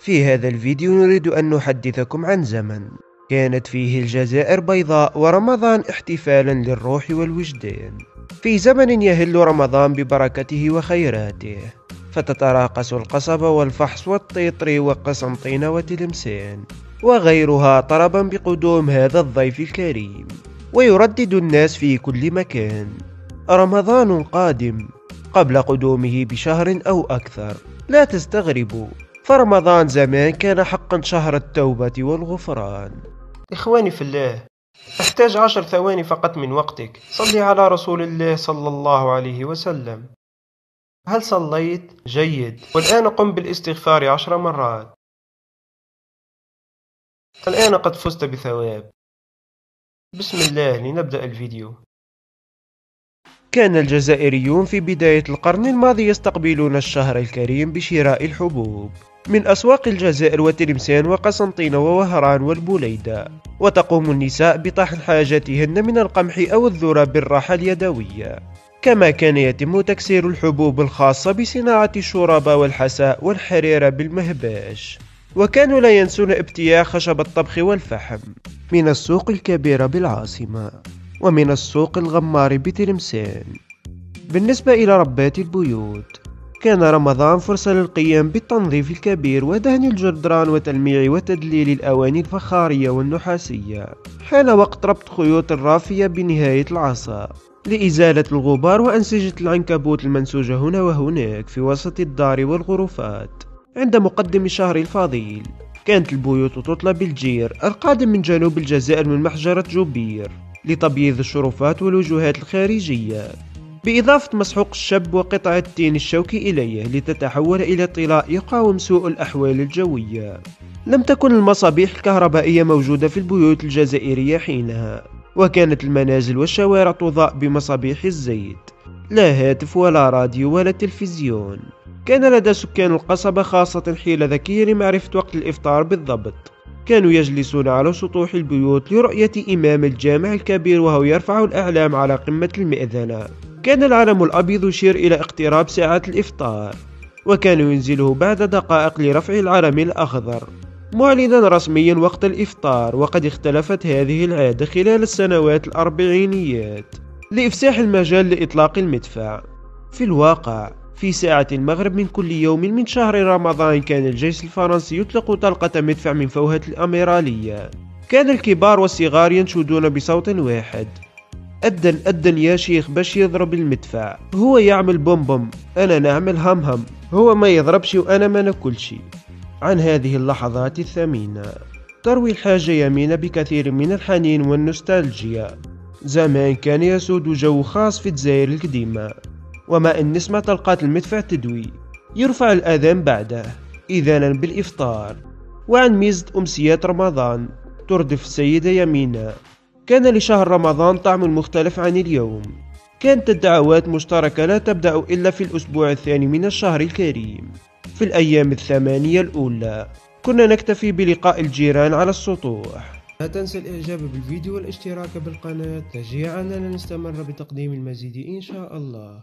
في هذا الفيديو نريد أن نحدثكم عن زمن. كانت فيه الجزائر بيضاء ورمضان احتفالا للروح والوجدان. في زمن يهل رمضان ببركته وخيراته. فتتراقص القصب والفحص والطيطري وقسنطينة وتلمسان. وغيرها طربا بقدوم هذا الضيف الكريم. ويردد الناس في كل مكان. رمضان قادم قبل قدومه بشهر أو أكثر. لا تستغربوا. فرمضان زمان كان حقا شهر التوبة والغفران. إخواني في الله أحتاج عشر ثواني فقط من وقتك. صلي على رسول الله صلى الله عليه وسلم. هل صليت؟ جيد. والآن قم بالاستغفار عشر مرات. الآن قد فزت بثواب. بسم الله لنبدأ الفيديو. كان الجزائريون في بداية القرن الماضي يستقبلون الشهر الكريم بشراء الحبوب. من أسواق الجزائر وتلمسان وقسنطينة ووهران والبوليدة. وتقوم النساء بطحن حاجاتهن من القمح أو الذرة بالراحة اليدوية. كما كان يتم تكسير الحبوب الخاصة بصناعة الشراب والحساء والحريرة بالمهباش. وكانوا لا ينسون ابتياع خشب الطبخ والفحم. من السوق الكبيرة بالعاصمة. ومن السوق الغمار بتلمسان بالنسبة إلى ربات البيوت. كان رمضان فرصة للقيام بالتنظيف الكبير ودهن الجدران وتلميع وتدليل الأواني الفخارية والنحاسية حان وقت ربط خيوط الرافية بنهاية العصا لإزالة الغبار وأنسجة العنكبوت المنسوجة هنا وهناك في وسط الدار والغرفات. عند مقدم الشهر الفضيل كانت البيوت تطلى بالجير القادم من جنوب الجزائر من محجرة جوبير لتبييض الشرفات والوجوهات الخارجية. بإضافة مسحوق الشب وقطع التين الشوكي إليه لتتحول إلى طلاء يقاوم سوء الأحوال الجوية. لم تكن المصابيح الكهربائية موجودة في البيوت الجزائرية حينها وكانت المنازل والشوارع تضاء بمصابيح الزيت. لا هاتف ولا راديو ولا تلفزيون. كان لدى سكان القصبة خاصة حيلة ذكية لمعرفة وقت الإفطار بالضبط. كانوا يجلسون على سطوح البيوت لرؤية إمام الجامع الكبير وهو يرفع الأعلام على قمة المئذنة. كان العلم الأبيض يشير إلى اقتراب ساعة الإفطار وكان ينزله بعد دقائق لرفع العلم الأخضر. معلنا رسميا وقت الإفطار وقد اختلفت هذه العادة خلال السنوات الأربعينيات لإفساح المجال لإطلاق المدفع. في الواقع في ساعة المغرب من كل يوم من شهر رمضان كان الجيش الفرنسي يطلق طلقة مدفع من فوهة الأميرالية. كان الكبار والصغار ينشدون بصوت واحد. أدن أدن يا شيخ باش يضرب المدفع. هو يعمل بوم بوم أنا نعمل هم هم. هو ما يضربش وأنا ما نأكلش. عن هذه اللحظات الثمينة. تروي الحاجة يمين بكثير من الحنين والنوستالجيا. زمان كان يسود جو خاص في الجزائر القديمة. وما إن نسمة طلقات المدفع تدوي. يرفع الأذان بعده. إذانا بالإفطار. وعن ميزة أمسيات رمضان. تردف السيدة يمينة. كان لشهر رمضان طعم مختلف عن اليوم. كانت الدعوات مشتركة لا تبدأ إلا في الأسبوع الثاني من الشهر الكريم. في الأيام الثمانية الأولى كنا نكتفي بلقاء الجيران على السطوح. لا تنسى الإعجاب بالفيديو والاشتراك بالقناة. تشجيعا لنا نستمر بتقديم المزيد إن شاء الله.